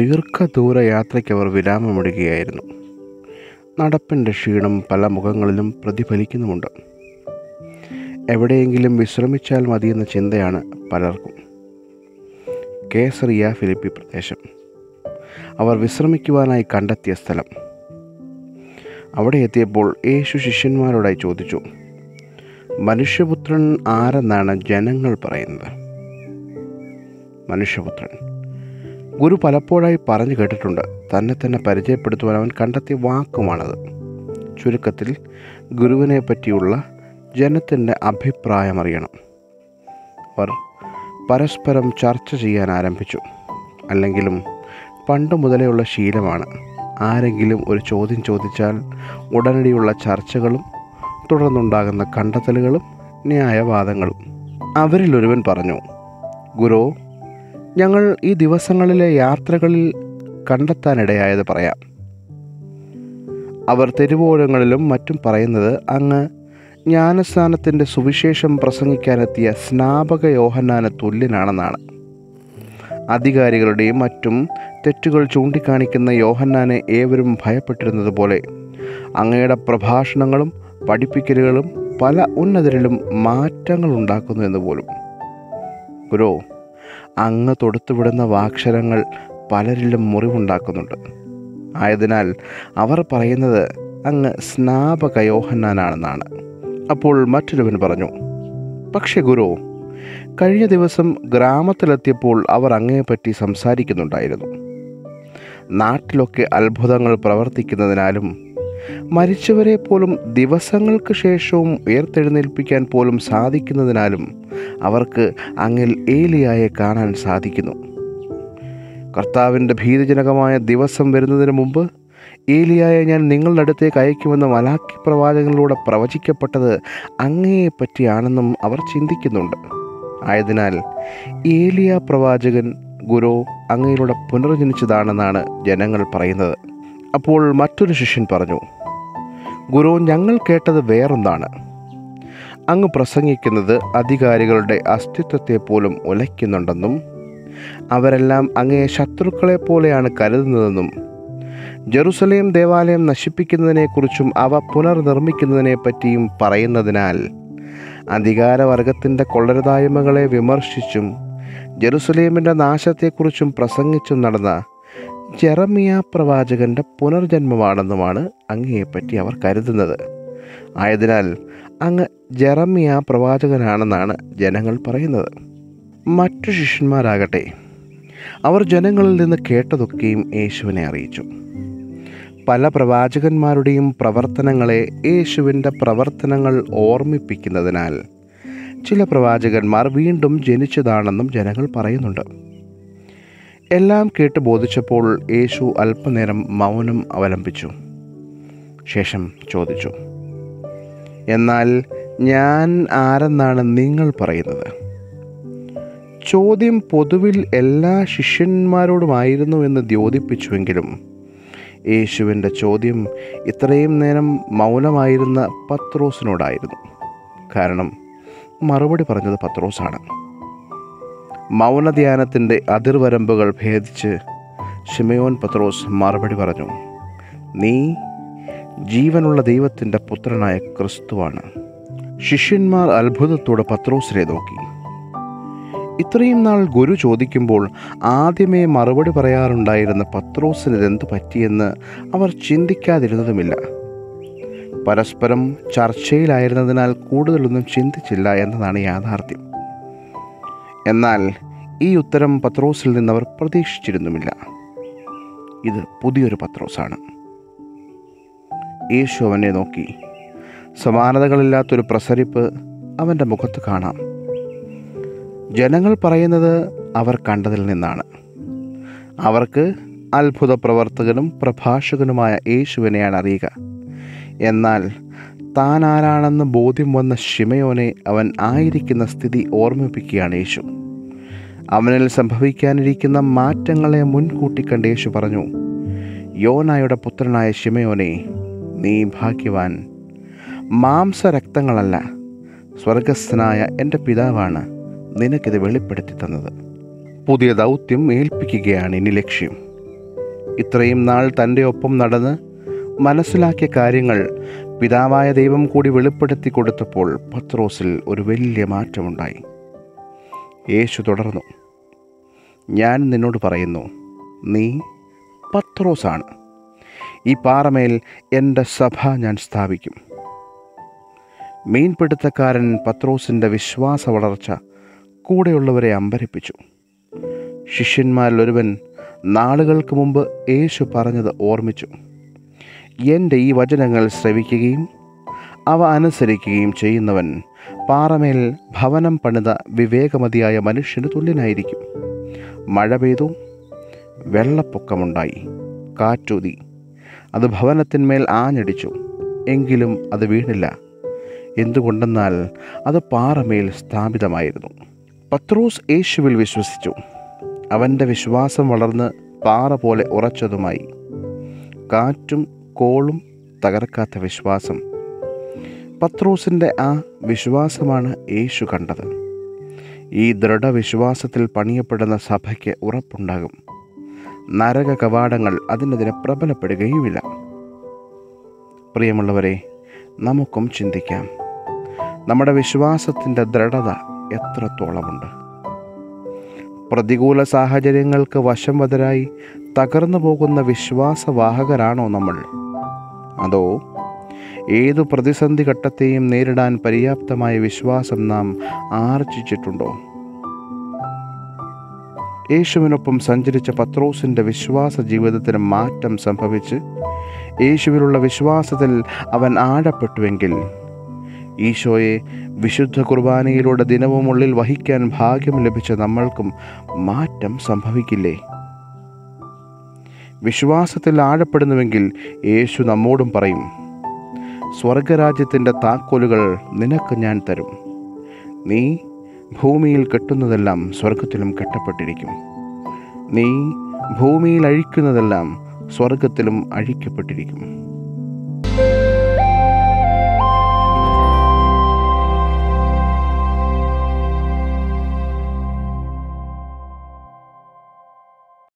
ദീർഘദൂര യാത്രയ്ക്ക് അവർ വിരാമമിടുകയായിരുന്നു. നടപ്പിന്റെ ക്ഷീണം പല മുഖങ്ങളിലും പ്രതിഫലിക്കുന്നുമുണ്ട്. എവിടെയെങ്കിലും വിശ്രമിച്ചാൽ മതിയെന്ന ചിന്തയാണ് പലർക്കും. കേസറിയ ഫിലിപ്പി പ്രദേശം. അവർ വിശ്രമിക്കുവാനായി കണ്ടെത്തിയ സ്ഥലം. അവിടെ എത്തിയപ്പോൾ യേശു ശിഷ്യന്മാരോടായി ചോദിച്ചു മനുഷ്യപുത്രൻ ആരെന്നാണ് ജനങ്ങൾ പറയുന്നത്? മനുഷ്യപുത്രൻ ഗുരു പലപ്പോഴായി പറഞ്ഞു കേട്ടിട്ടുണ്ട്. തന്നെ തന്നെ പരിചയപ്പെടുത്തുവാൻ അവൻ കണ്ടെത്തിയ വാക്കുമാണത്. ചുരുക്കത്തിൽ ഗുരുവിനെ പറ്റിയുള്ള ജനത്തിന്റെ അഭിപ്രായം അറിയണം. അവർ പരസ്പരം ചർച്ച ചെയ്യാൻ ആരംഭിച്ചു. അല്ലെങ്കിലും പണ്ട് മുതലേ ശീലമാണ്. ആരെങ്കിലും ഒരു ചോദ്യം ചോദിച്ചാൽ ഉടനടിയുള്ള ചർച്ചകളും തുടർന്നുണ്ടാകുന്ന കണ്ടെത്തലുകളും ന്യായവാദങ്ങളും. അവരിലൊരുവൻ പറഞ്ഞു ഗുരു ഞങ്ങൾ ഈ ദിവസങ്ങളിലെ യാത്രകളിൽ കണ്ടെത്താനിടയായത് പറയാം. അവർ തെരുവോരങ്ങളിലും മറ്റും പറയുന്നത് അങ്ങ് ജ്ഞാനസ്ഥാനത്തിന്റെ സുവിശേഷം പ്രസംഗിക്കാനെത്തിയ സ്നാപക യോഹന്നാന തുല്യനാണെന്നാണ്. അധികാരികളുടെയും മറ്റും തെറ്റുകൾ ചൂണ്ടിക്കാണിക്കുന്ന യോഹന്നാനെ ഏവരും ഭയപ്പെട്ടിരുന്നത് പോലെ അങ്ങയുടെ പ്രഭാഷണങ്ങളും പഠിപ്പിക്കലുകളും പല ഉന്നതരിലും മാറ്റങ്ങൾ ഉണ്ടാക്കുന്നു എന്ന് പോലും. ഗുരു അങ്ങ് തൊടുത്തുവിടുന്ന വാക്ഷരങ്ങൾ പലരിലും മുറിവുണ്ടാക്കുന്നുണ്ട്. ആയതിനാൽ അവർ പറയുന്നത് അങ്ങ് സ്നാപകയോഹന്നാനാണെന്നാണ്. അപ്പോൾ മറ്റൊരുവൻ പറഞ്ഞു പക്ഷേ ഗുരു കഴിഞ്ഞ ദിവസം ഗ്രാമത്തിലെത്തിയപ്പോൾ അവർ അങ്ങയെപ്പറ്റി സംസാരിക്കുന്നുണ്ടായിരുന്നു. നാട്ടിലൊക്കെ അത്ഭുതങ്ങൾ പ്രവർത്തിക്കുന്നതിനാലും മരിച്ചവരെ പോലും ദിവസങ്ങൾക്ക് ശേഷവും ഉയർത്തെഴുന്നേൽപ്പിക്കാൻ പോലും സാധിക്കുന്നതിനാലും അവർക്ക് അങ്ങിൽ ഏലിയായെ കാണാൻ സാധിക്കുന്നു. കർത്താവിന്റെ ഭീതിജനകമായ ദിവസം വരുന്നതിന് മുമ്പ് ഏലിയായെ ഞാൻ നിങ്ങളുടെ അടുത്തേക്ക് അയക്കുമെന്ന മലാക്കി പ്രവാചകനിലൂടെ പ്രവചിക്കപ്പെട്ടത് അങ്ങയെ പറ്റിയാണെന്നും അവർ ചിന്തിക്കുന്നുണ്ട്. ആയതിനാൽ ഏലിയ പ്രവാചകൻ ഗുരു അങ്ങയിലൂടെ പുനർജനിച്ചതാണെന്നാണ് ജനങ്ങൾ പറയുന്നത്. അപ്പോൾ മറ്റൊരു ശിഷ്യൻ പറഞ്ഞു ഗുരു ഞങ്ങൾ കേട്ടത് വേറൊന്നാണ്. അങ്ങ് പ്രസംഗിക്കുന്നത് അധികാരികളുടെ അസ്തിത്വത്തെ പോലും ഉലയ്ക്കുന്നുണ്ടെന്നും അവരെല്ലാം അങ്ങേ ശത്രുക്കളെ പോലെയാണ് കരുതുന്നതെന്നും ജെറുസലേം ദേവാലയം നശിപ്പിക്കുന്നതിനെക്കുറിച്ചും അവ പുനർനിർമ്മിക്കുന്നതിനെ പറ്റിയും പറയുന്നതിനാൽ അധികാരവർഗത്തിന്റെ കൊള്ളരുതായ്മകളെ വിമർശിച്ചും ജെറുസലേമിന്റെ നാശത്തെക്കുറിച്ചും പ്രസംഗിച്ചും നടന്ന ജെറമിയ പ്രവാചകന്റെ പുനർജന്മമാണെന്നുമാണ് അങ്ങയെപ്പറ്റി അവർ കരുതുന്നത്. ആയതിനാൽ അങ്ങ് ജെറമിയ പ്രവാചകനാണെന്നാണ് ജനങ്ങൾ പറയുന്നത്. മറ്റു ശിഷ്യന്മാരാകട്ടെ അവർ ജനങ്ങളിൽ നിന്ന് കേട്ടതൊക്കെയും യേശുവിനെ അറിയിച്ചു. പല പ്രവാചകന്മാരുടെയും പ്രവർത്തനങ്ങളെ യേശുവിന്റെ പ്രവർത്തനങ്ങൾ ഓർമ്മിപ്പിക്കുന്നതിനാൽ ചില പ്രവാചകന്മാർ വീണ്ടും ജനിച്ചതാണെന്നും ജനങ്ങൾ പറയുന്നുണ്ട്. എല്ലാം കേട്ട് ബോധിച്ചപ്പോൾ യേശു അല്പനേരം മൗനം അവലംബിച്ചു. ശേഷം ചോദിച്ചു എന്നാൽ ഞാൻ ആരെന്നാണ് നിങ്ങൾ പറയുന്നത്? ചോദ്യം പൊതുവിൽ എല്ലാ ശിഷ്യന്മാരോടുമായിരുന്നു എന്ന് ദ്യോതിപ്പിച്ചുവെങ്കിലും യേശുവിന്റെ ചോദ്യം ഇത്രയും നേരം മൗനമായിരുന്ന പത്രോസിനോടായിരുന്നു. കാരണം മറുപടി പറഞ്ഞത് പത്രോസാണ്. മൗനധ്യാനത്തിന്റെ അതിർവരമ്പുകൾ ഭേദിച്ച് ഷിമയോൻ പത്രോസ് മറുപടി പറഞ്ഞു നീ ജീവനുള്ള ദൈവത്തിന്റെ പുത്രനായ ക്രിസ്തുവാണ്. ശിഷ്യന്മാർ അത്ഭുതത്തോടെ പത്രോസിനെ നോക്കി. ഇത്രയും നാൾ ഗുരു ചോദിക്കുമ്പോൾ ആദ്യമേ മറുപടി പറയാറുണ്ടായിരുന്ന പത്രോസിന് ഇതെന്ത് പറ്റിയെന്ന് അവർ ചിന്തിക്കാതിരുന്നതുമില്ല. പരസ്പരം ചർച്ചയിലായിരുന്നതിനാൽ കൂടുതലൊന്നും ചിന്തിച്ചില്ല എന്നതാണ് യാഥാർത്ഥ്യം. എന്നാൽ ഈ ഉത്തരം പത്രോസിൽ നിന്നവർ പ്രതീക്ഷിച്ചിരുന്നുമില്ല. ഇത് പുതിയൊരു പത്രോസാണ്. യേശു അവനെ നോക്കി. സമാനതകളില്ലാത്തൊരു പ്രസരിപ്പ് അവന്റെ മുഖത്ത് കാണാം. ജനങ്ങൾ പറയുന്നത് അവർ കണ്ടതിൽ നിന്നാണ്. അവർക്ക് അത്ഭുത പ്രവർത്തകനും പ്രഭാഷകനുമായ യേശുവിനെയാണ് അറിയുക. എന്നാൽ താൻ ആരാണെന്ന് ബോധ്യം വന്ന ഷിമയോനെ അവൻ ആയിരിക്കുന്ന സ്ഥിതി ഓർമ്മിപ്പിക്കുകയാണ് യേശു. അവനിൽ സംഭവിക്കാനിരിക്കുന്ന മാറ്റങ്ങളെ മുൻകൂട്ടി കണ്ട് യേശു പറഞ്ഞു യോനായുടെ പുത്രനായ ഷിമയോനെ നീ ഭാഗ്യവാൻ. മാംസരക്തങ്ങളല്ല സ്വർഗസ്ഥനായ എന്റെ പിതാവാണ് നിനക്കിത് വെളിപ്പെടുത്തി തന്നത്. പുതിയ ദൗത്യം ഏൽപ്പിക്കുകയാണ് ഇനി ലക്ഷ്യം. ഇത്രയും നാൾ തന്റെ ഒപ്പം നടന്ന് മനസ്സിലാക്കിയ കാര്യങ്ങൾ പിതാവായ ദൈവം കൂടി വെളിപ്പെടുത്തി കൊടുത്തപ്പോൾ പത്രോസിൽ ഒരു വലിയ മാറ്റമുണ്ടായി. യേശു തുടർന്നു ഞാൻ നിന്നോട് പറയുന്നു നീ പത്രോസാണ്. ഈ പാറമേൽ എന്റെ സഭ ഞാൻ സ്ഥാപിക്കും. മീൻപിടുത്തക്കാരൻ പത്രോസിന്റെ വിശ്വാസ വളർച്ച കൂടെയുള്ളവരെ അമ്പരിപ്പിച്ചു. ശിഷ്യന്മാരിൽ ഒരുവൻ നാളുകൾക്ക് മുമ്പ് യേശു പറഞ്ഞത് ഓർമ്മിച്ചു. എന്റെ ഈ വചനങ്ങൾ ശ്രവിക്കുകയും അവ അനുസരിക്കുകയും ചെയ്യുന്നവൻ പാറമേൽ ഭവനം പണിത വിവേകമതിയായ മനുഷ്യന് തുല്യനായിരിക്കും. മഴ പെയ്തു. വെള്ളപ്പൊക്കമുണ്ടായി. കാറ്റൂതി. അത് ഭവനത്തിന്മേൽ ആഞ്ഞടിച്ചു. എങ്കിലും അത് വീണില്ല. എന്തുകൊണ്ടെന്നാൽ അത് പാറമേൽ സ്ഥാപിതമായിരുന്നു. പത്രോസ് യേശുവിൽ വിശ്വസിച്ചു. അവന്റെ വിശ്വാസം വളർന്ന് പാറ പോലെ ഉറച്ചതുമായി. കാറ്റും കോളും തകർക്കാത്ത വിശ്വാസം. പത്രോസിന്റെ ആ വിശ്വാസമാണ് യേശു കണ്ടത്. ഈ ദൃഢവിശ്വാസത്തിൽ പണിയപ്പെടുന്ന സഭയ്ക്ക് ഉറപ്പുണ്ടാകും. നരക കവാടങ്ങൾ അതിനെതിരെ പ്രബലപ്പെടുകയുമില്ല. പ്രിയമുള്ളവരെ നമുക്കും ചിന്തിക്കാം. നമ്മുടെ വിശ്വാസത്തിന്റെ ദൃഢത എത്രത്തോളമുണ്ട്? പ്രതികൂല സാഹചര്യങ്ങൾക്ക് വശം വതരായി തകർന്നു പോകുന്ന വിശ്വാസവാഹകരാണോ നമ്മൾ? അതോ ഏതു പ്രതിസന്ധി ഘട്ടത്തെയും നേരിടാൻ പര്യാപ്തമായ വിശ്വാസം നാം ആർജിച്ചിട്ടുണ്ടോ? യേശുവിനൊപ്പം സഞ്ചരിച്ച പത്രോസിന്റെ വിശ്വാസ ജീവിതത്തിന് മാറ്റം സംഭവിച്ച് യേശുവിലുള്ള വിശ്വാസത്തിൽ അവൻ ആഴപ്പെട്ടുവെങ്കിൽ ഈശോയെ വിശുദ്ധ കുർബാനയിലൂടെ ദിനവും ഉള്ളിൽ വഹിക്കാൻ ഭാഗ്യം ലഭിച്ച നമ്മൾക്കും മാറ്റം സംഭവിക്കില്ലേ? വിശ്വാസത്തിൽ ആഴപ്പെടുന്നുവെങ്കിൽ യേശു നമ്മോടും പറയും സ്വർഗരാജ്യത്തിന്റെ താക്കോലുകൾ നിനക്ക് ഞാൻ തരും. നീ ഭൂമിയിൽ കെട്ടുന്നതെല്ലാം സ്വർഗത്തിലും കെട്ടപ്പെട്ടിരിക്കും. നീ ഭൂമിയിൽ അഴിക്കുന്നതെല്ലാം സ്വർഗത്തിലും അഴിക്കപ്പെട്ടിരിക്കും.